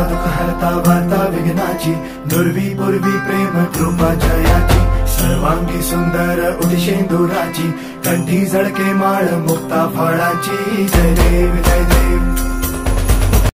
हरता दुःख हरता वार्ता विघ्नाची, दुर्वी पूर्वी प्रेम कृपा जयाची, सर्वांगी सुंदर उदिशेंदुराची कंठी जळके माळ मुक्ता फळाची, जय देव जय देव.